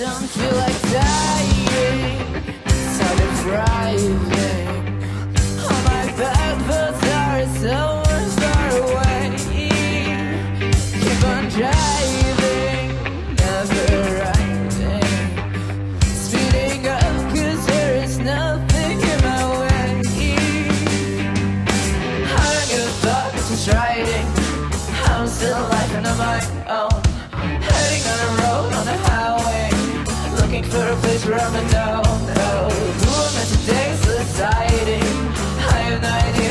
don't feel like dying. Looking for a place where I'm alone. Oh, who am I today? So exciting. I have no idea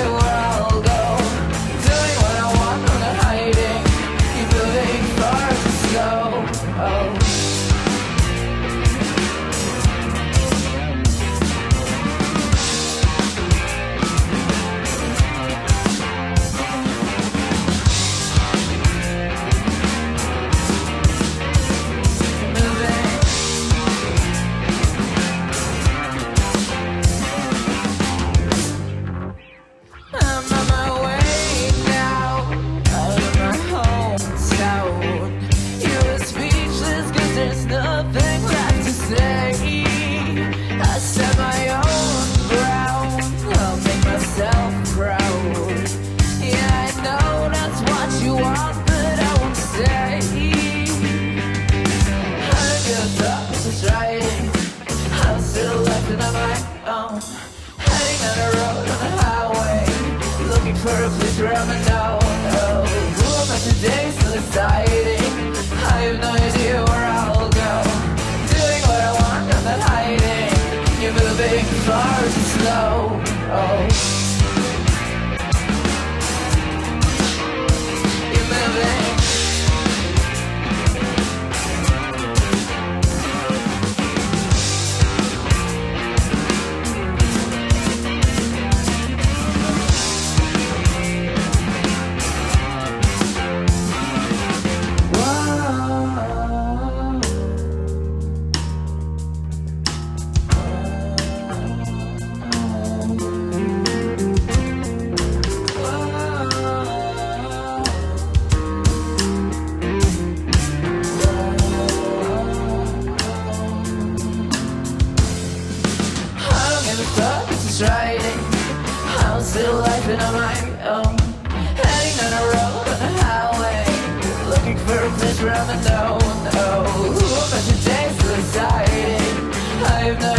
there's nothing left to say. I set my own ground, I'll make myself proud. Yeah, I know that's what you want, but I won't. I just writing. I'm still left on my own. Heading road on highway. Looking for a place where I'm alone. Oh, who am I today? And on my own. Heading on a road on a highway. Looking for a place where I'm alone. Oh, who am I today? So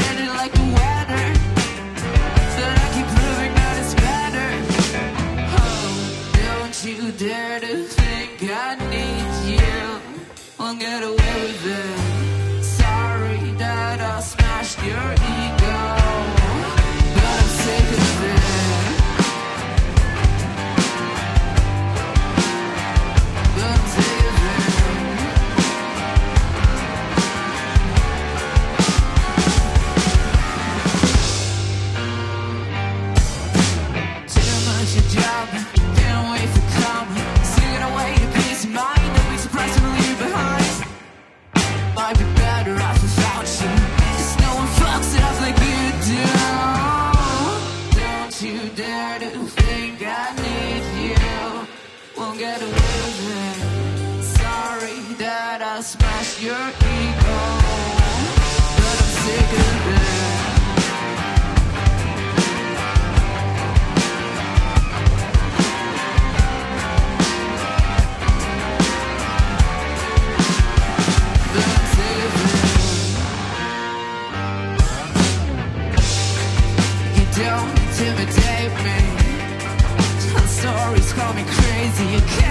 get away. I smash your ego But I'm sick of it Don't intimidate me. Stories call me crazy. You.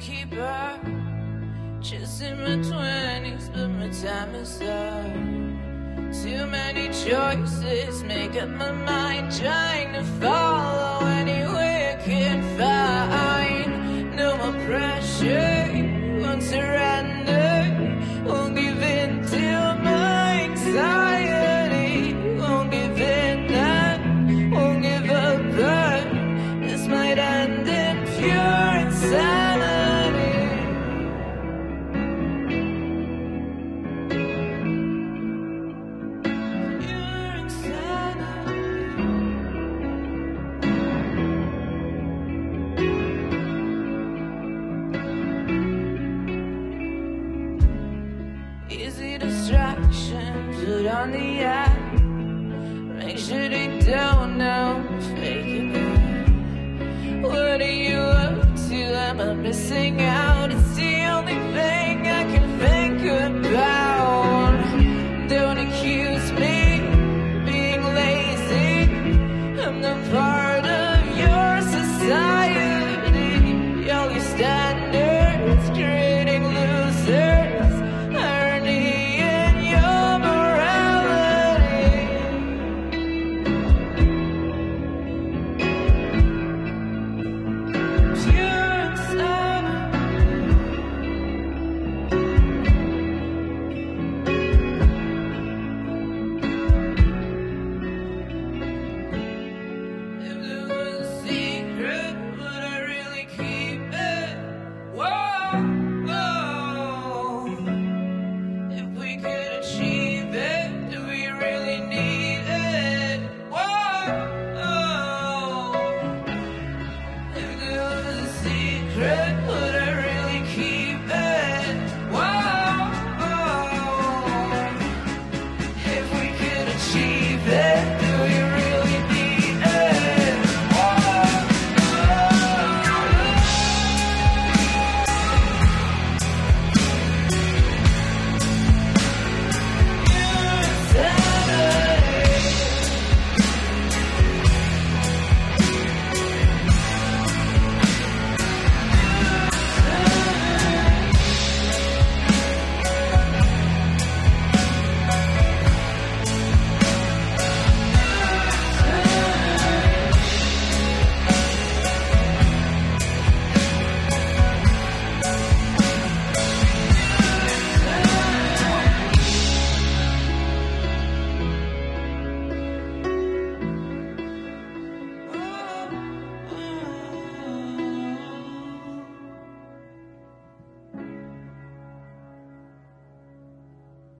Keep up, Just in my twenties, but my time is up. Too many choices, make up my mind, trying to follow anywhere can find. No more pressure. missing out.